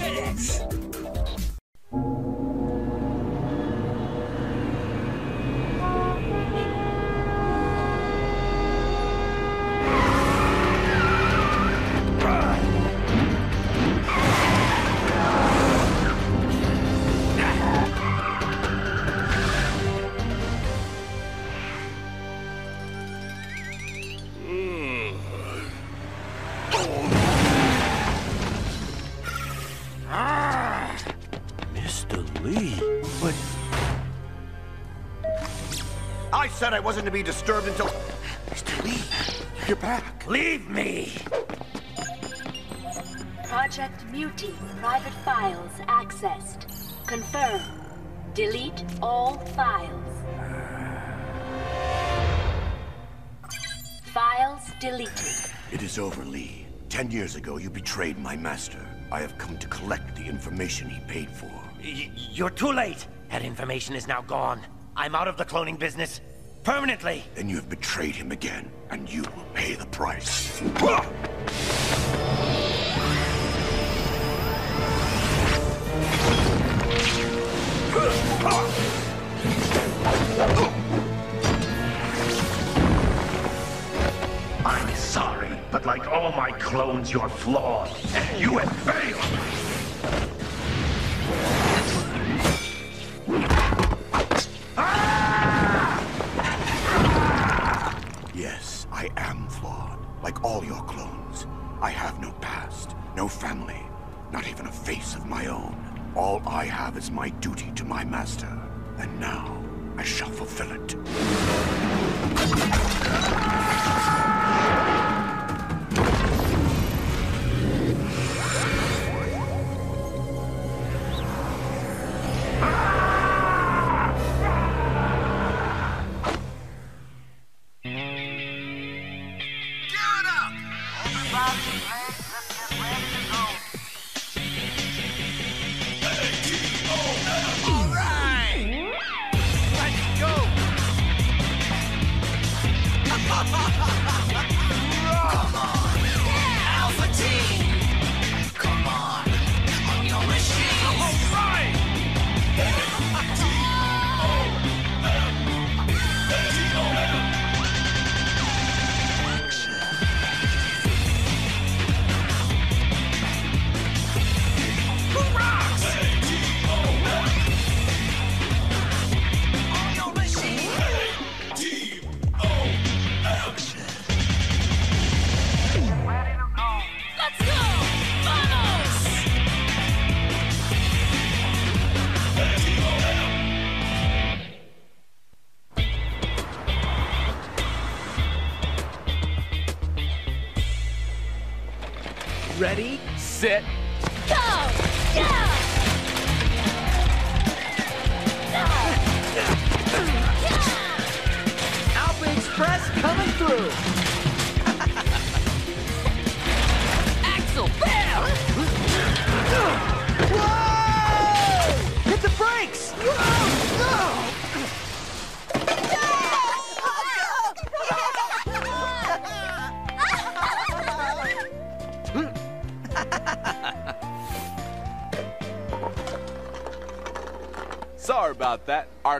chance. Said I wasn't to be disturbed until... Mr. Lee, you're back. Leave me. Project Muti private files accessed. Confirm. Delete all files. Files deleted. It is over, Lee. Ten years ago, you betrayed my master. I have come to collect the information he paid for. Y- you're too late. That information is now gone. I'm out of the cloning business. Permanently. Then you have betrayed him again, and you will pay the price. I'm sorry, but like all my clones, you're flawed, and you have failed.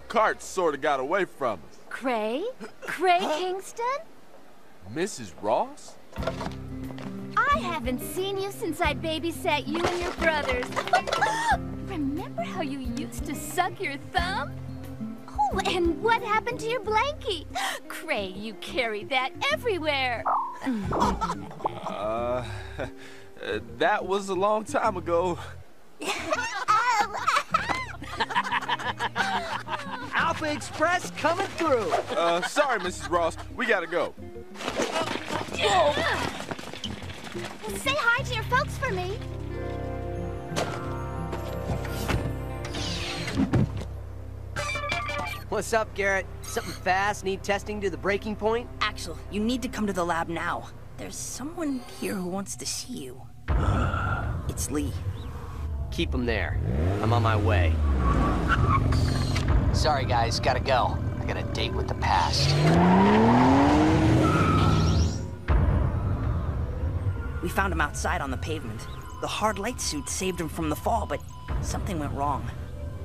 Our cart sort of got away from us. Cray? Cray Kingston? Mrs. Ross? I haven't seen you since I babysat you and your brothers. Remember how you used to suck your thumb? Oh, and what happened to your blankie? Cray, you carry that everywhere. Uh, that was a long time ago. Alpha Express coming through. Uh, sorry, Mrs. Ross. We gotta go. Say hi to your folks for me. What's up, Garrett? Something fast? Need testing to the breaking point? Axel, you need to come to the lab now. There's someone here who wants to see you. It's Lee. Keep him there. I'm on my way. Sorry, guys, gotta go. I got a date with the past. We found him outside on the pavement. The hard light suit saved him from the fall, but something went wrong.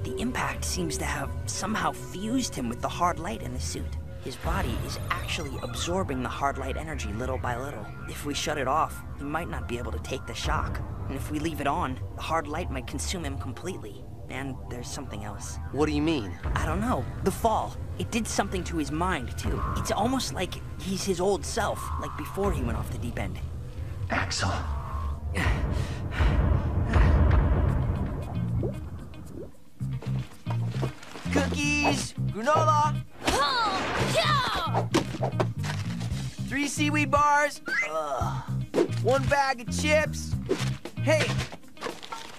The impact seems to have somehow fused him with the hard light in the suit. His body is actually absorbing the hard light energy little by little. If we shut it off, he might not be able to take the shock. And if we leave it on, the hard light might consume him completely. And there's something else. What do you mean? I don't know. The fall. It did something to his mind, too. It's almost like he's his old self, like before he went off the deep end. Axel. Cookies, granola, three seaweed bars, Ugh. one bag of chips. Hey,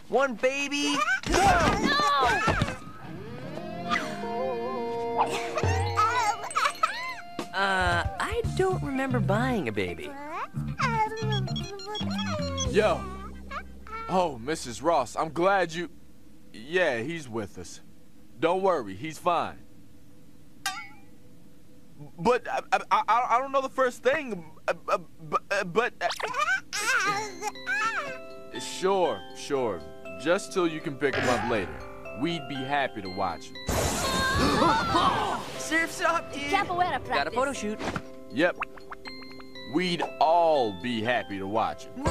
one baby. No. Uh, I don't remember buying a baby. Yo. Oh, Mrs. Ross, I'm glad you... Yeah, he's with us. Don't worry, he's fine. But I, I, I, I don't know the first thing. Uh, uh, but, uh, but uh, sure, sure. Just till you can pick him up later. We'd be happy to watch him. Surf's up, dude. Capoeira practice. Got a photo shoot. Yep. We'd all be happy to watch him.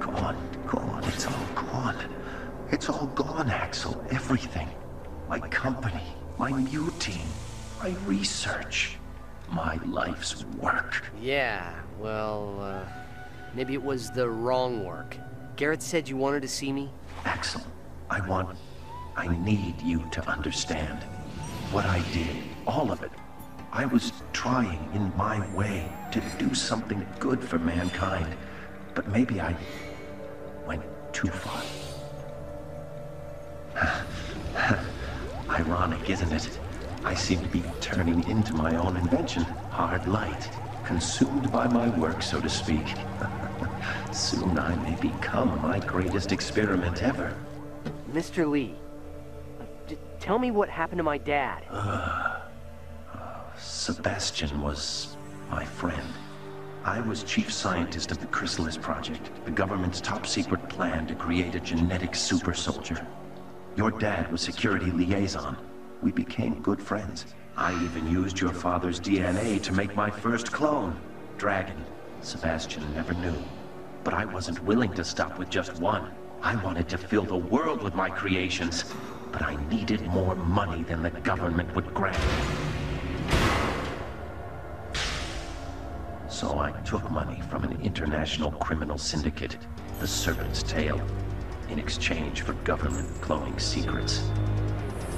Gone, gone. It's all gone. It's all gone, Axel. Everything. My company, my mu team, my research, my life's work. Yeah, well, uh, maybe it was the wrong work. Garrett said you wanted to see me. Axel, I want, I need you to understand what I did, all of it. I was trying in my way to do something good for mankind, but maybe I went too far. Ironic, isn't it? I seem to be turning into my own invention, hard light, consumed by my work, so to speak. Soon I may become my greatest experiment ever. Mr. Lee, uh, d- tell me what happened to my dad. Ah, Sebastian was my friend. I was chief scientist of the Chrysalis Project, the government's top secret plan to create a genetic super soldier. Your dad was security liaison. We became good friends. I even used your father's DNA to make my first clone, Dragon. Sebastian never knew. But I wasn't willing to stop with just one. I wanted to fill the world with my creations, but I needed more money than the government would grant. So I took money from an international criminal syndicate, the Serpent's Tail, in exchange for government cloning secrets.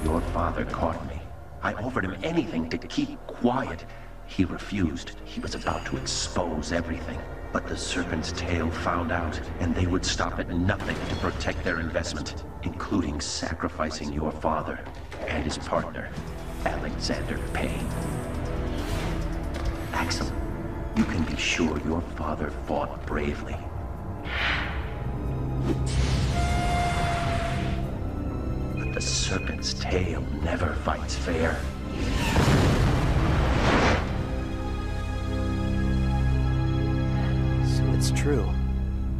Your father caught me. I offered him anything to keep quiet. He refused. He was about to expose everything. But the Serpent's Tail found out, and they would stop at nothing to protect their investment, including sacrificing your father and his partner, Alexander Payne. Axel, you can be sure your father fought bravely. Serpent's Tail never fights fair. So it's true.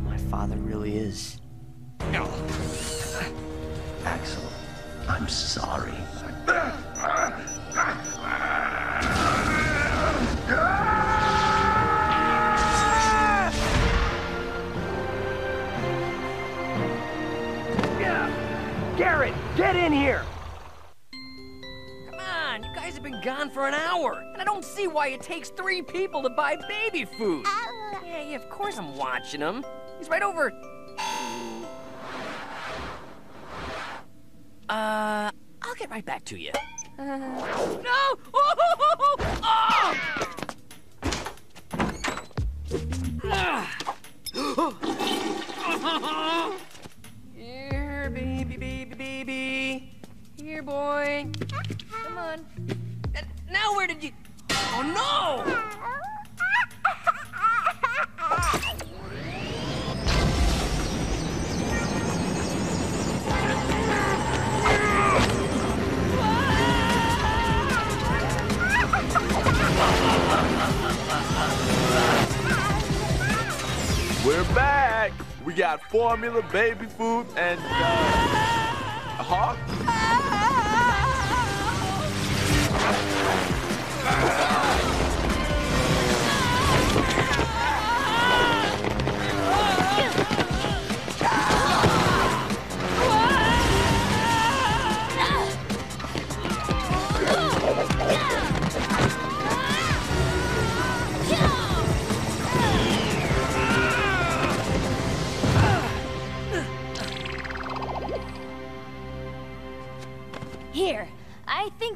My father really is. No. Axel, I'm sorry. See why it takes three people to buy baby food. Yeah, yeah, of course I'm watching him. He's right over. Uh, I'll get right back to you. No! Oh! Ah! Here, baby, baby, baby. Here, boy. Come on. Now where did you... Oh no! We're back. We got formula, baby food, and uh, hawk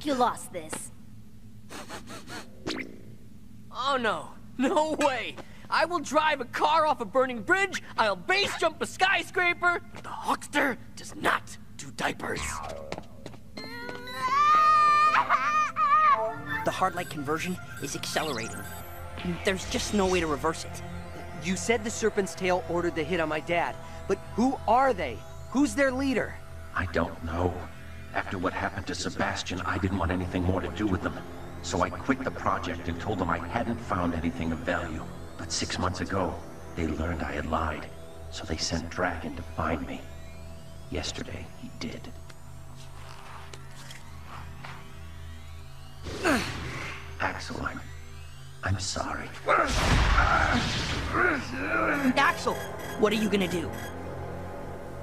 think you lost this. Oh no, no way! I will drive a car off a burning bridge, I'll base jump a skyscraper, but the Hawkster does not do diapers. The hard light conversion is accelerating. There's just no way to reverse it. You said the Serpent's Tail ordered the hit on my dad, but who are they? Who's their leader? I don't know. After what happened to Sebastian, I didn't want anything more to do with them. So I quit the project and told them I hadn't found anything of value. But six months ago, they learned I had lied. So they sent Dragon to find me. Yesterday, he did. Axel, I'm... I'm sorry. Axel, what are you gonna do?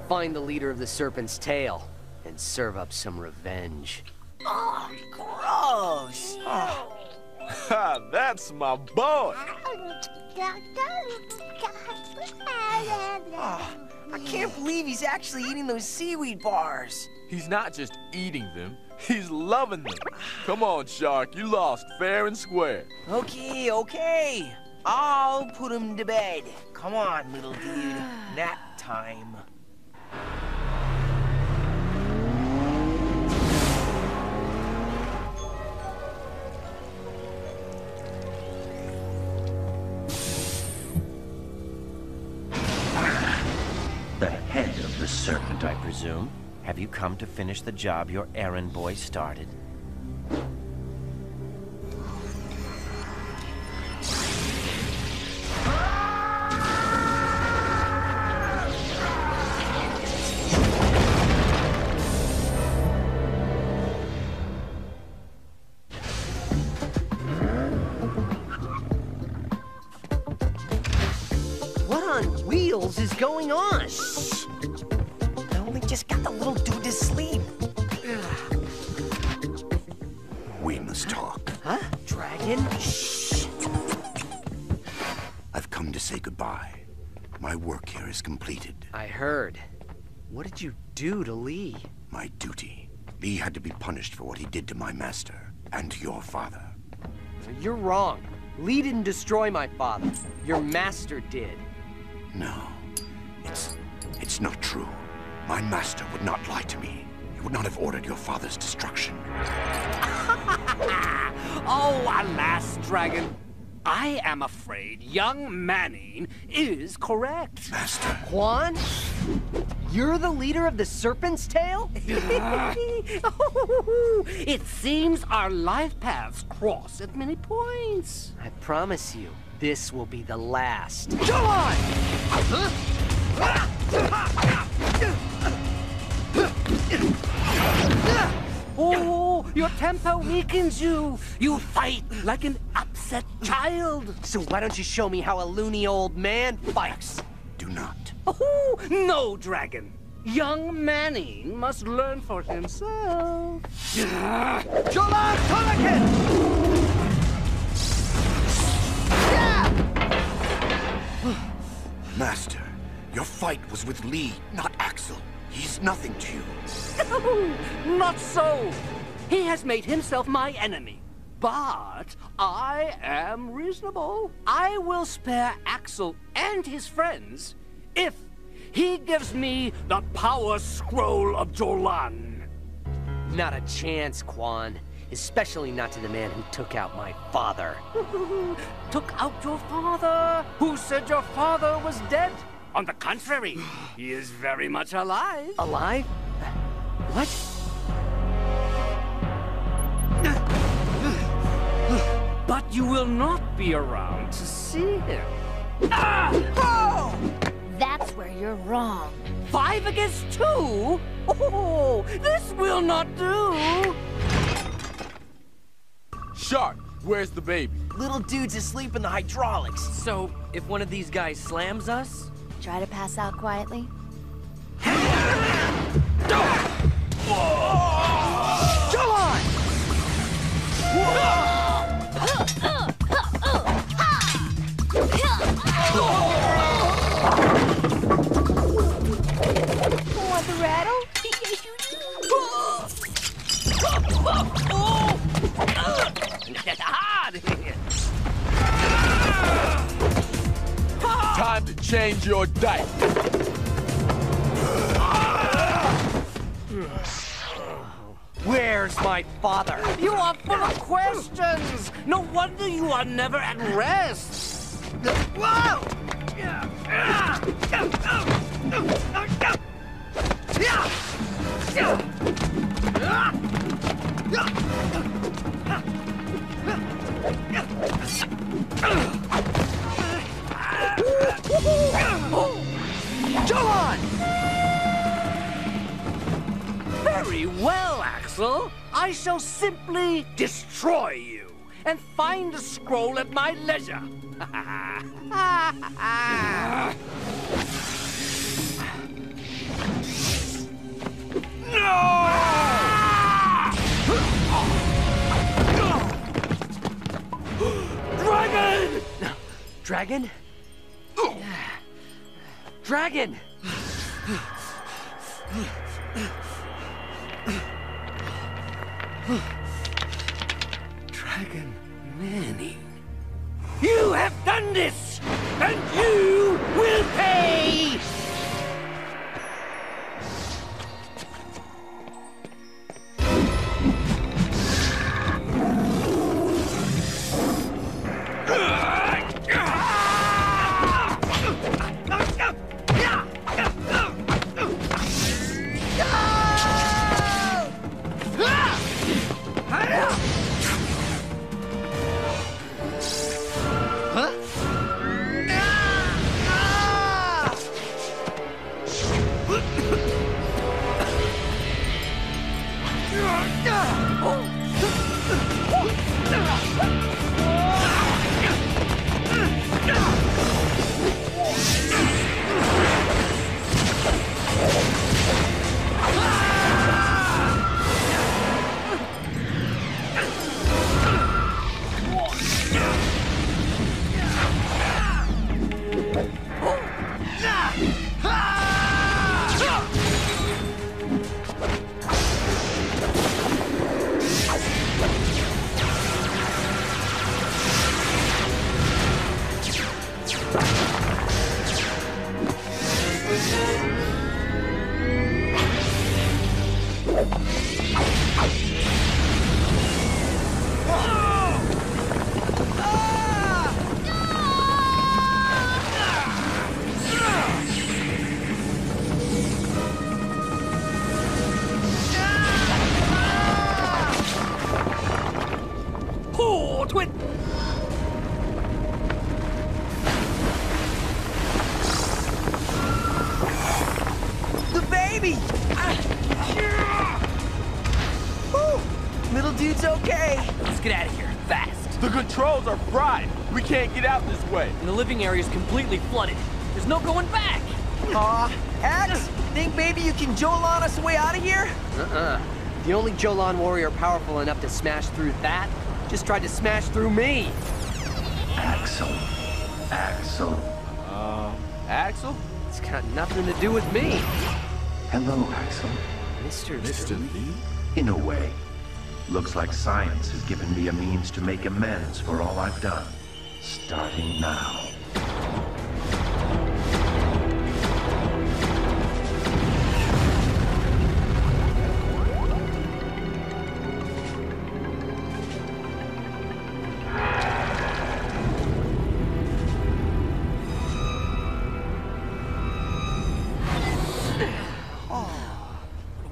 Find the leader of the Serpent's Tail and serve up some revenge. Oh, gross. Ha, that's my boy. Oh, I can't believe he's actually eating those seaweed bars. He's not just eating them, he's loving them. Come on, Shark, you lost fair and square. Okay, okay. I'll put him to bed. Come on, little dude. Nap time. Presume. Have you come to finish the job your errand boy started? What on wheels is going on? Is completed. I heard. What did you do to Lee? My duty. Lee had to be punished for what he did to my master and to your father. You're wrong. Lee didn't destroy my father. Your master did. No, it's it's not true. My master would not lie to me. He would not have ordered your father's destruction. Oh, alas, Dragon. I am afraid young Manning is correct. Master. Quan? You're the leader of the Serpent's Tail? Oh, it seems our life paths cross at many points. I promise you, this will be the last. Go on! Oh, your temper weakens you. You fight like an upset child. So why don't you show me how a loony old man fights? Do not. Oh, no, Dragon. Young Manning must learn for himself. Jolan Tulakin! Master, your fight was with Lee, not Axel. He's nothing to you. No, not so. He has made himself my enemy. But I am reasonable. I will spare Axel and his friends if he gives me the power scroll of Jolan. Not a chance, Quan. Especially not to the man who took out my father. Took out your father? Who said your father was dead? On the contrary, he is very much alive. Alive? What? You will not be around to see him. Ah! Oh! That's where you're wrong. Five against two? Oh, this will not do! Shark, where's the baby? Little dude's asleep in the hydraulics. So, if one of these guys slams us? Try to pass out quietly. Time to change your diet. Where's my father? You are full of questions! No wonder you are never at rest! Whoa! Jolan! Very well, Axel. I shall simply destroy you and find the scroll at my leisure. Dragon! Dragon? Dragon! Dragon Manning. You have done this, and you way. And the living area is completely flooded. There's no going back. Aw, Axe, think maybe you can Jolan us a way out of here? Uh-uh. The only Jolan warrior powerful enough to smash through that just tried to smash through me. Axel. Axel. Uh, Axel? It's got nothing to do with me. Hello, Axel. Mr. Mr. Lee? In a way. Looks like science has given me a means to make amends for all I've done. Starting now.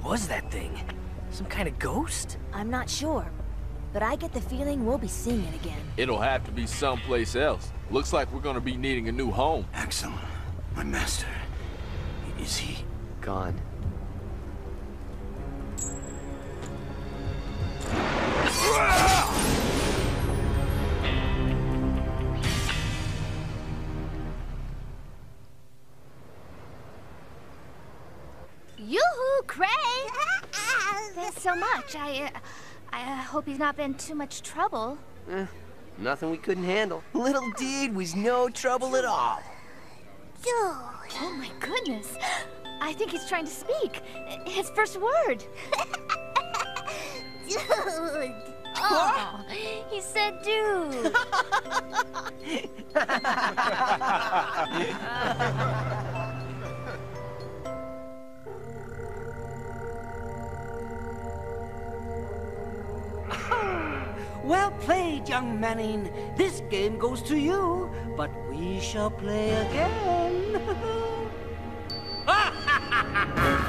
What was that thing? Some kind of ghost? I'm not sure, but I get the feeling we'll be seeing it again. It'll have to be someplace else. Looks like we're gonna be needing a new home. Axel, my master. Is he? Gone. Hope he's not been too much trouble. Eh, nothing we couldn't handle. Little dude was no trouble at all. Dude. Oh my goodness. I think he's trying to speak. His first word. Dude. Oh, he said dude. Well played, young Manning. This game goes to you, but we shall play again.